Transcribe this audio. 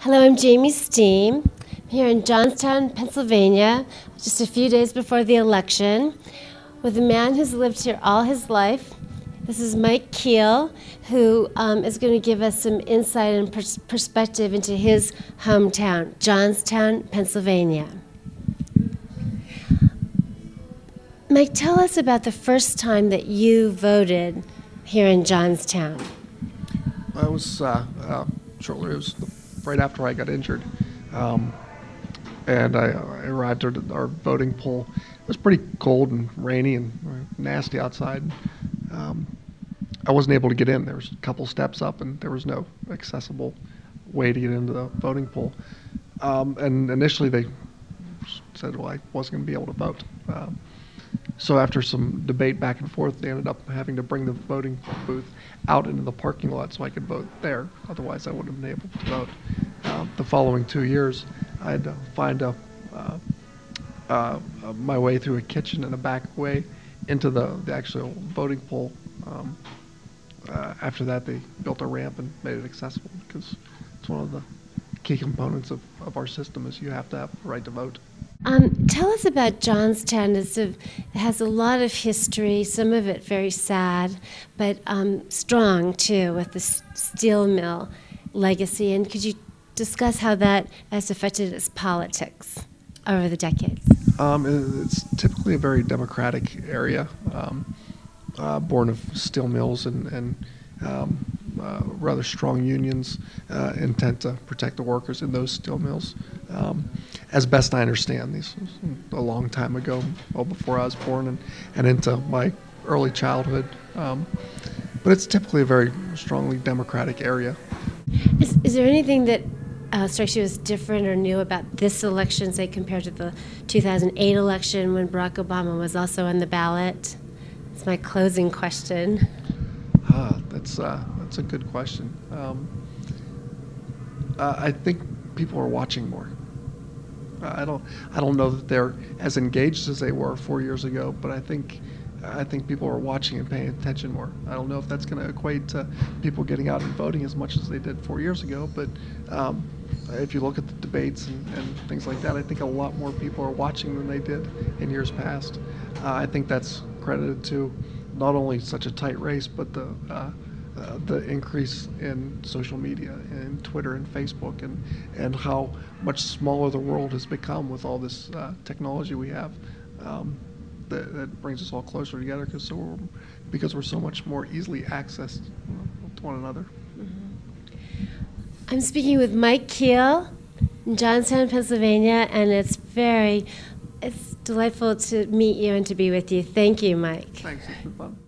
Hello, I'm Jamie Steen. I'm here in Johnstown, Pennsylvania, just a few days before the election, with a man who's lived here all his life. This is Mike Kiel, who um, is going to give us some insight and pers- perspective into his hometown, Johnstown, Pennsylvania. Mike, tell us about the first time that you voted here in Johnstown. I was uh, uh, shortly. It was right after I got injured, um, and I, I, arrived at our voting poll. It was pretty cold and rainy and nasty outside. Um, I wasn't able to get in. There was a couple steps up, and there was no accessible way to get into the voting poll. Um, and initially, they said, "Well, I wasn't going to be able to vote." So after some debate back and forth, they ended up having to bring the voting booth out into the parking lot so I could vote there. Otherwise, I wouldn't have been able to vote. Uh, the following two years, I had to find a, uh, uh, my way through a kitchen and a back way into the, the actual voting poll. Um, uh, after that, they built a ramp and made it accessible because it's one of the key components of, of our system is you have to have the right to vote. Um, tell us about Johnstown. It has a lot of history, some of it very sad, but um, strong too, with the steel mill legacy. And could you discuss how that has affected its politics over the decades? Um, it's typically a very democratic area, um, uh, born of steel mills and, and um, uh, rather strong unions uh, intent to protect the workers in those steel mills. Um, as best I understand, these a long time ago, well before I was born and, and into my early childhood. Um, but it's typically a very strongly democratic area. Is, is there anything that uh, strikes you as different or new about this election, say, compared to the 2008 election when Barack Obama was also on the ballot? It's my closing question. Ah, that's uh, that's a good question. Um, uh, I think people are watching more. I don't I don't know that they're as engaged as they were four years ago, but I think I think people are watching and paying attention more. I don't know if that's going to equate to people getting out and voting as much as they did four years ago, but um, if you look at the debates and, and, things like that, I think a lot more people are watching than they did in years past. Uh, I think that's credited to not only such a tight race, but the uh, uh, the increase in social media and Twitter and Facebook and, and how much smaller the world has become with all this uh, technology we have um, that, that, brings us all closer together because so we're, because we're so much more easily accessed to one another. Mm-hmm. I'm speaking with Mike Kiel in Johnstown, Pennsylvania, and it's very it's delightful to meet you and to be with you. Thank you, Mike. Thanks. It's been fun.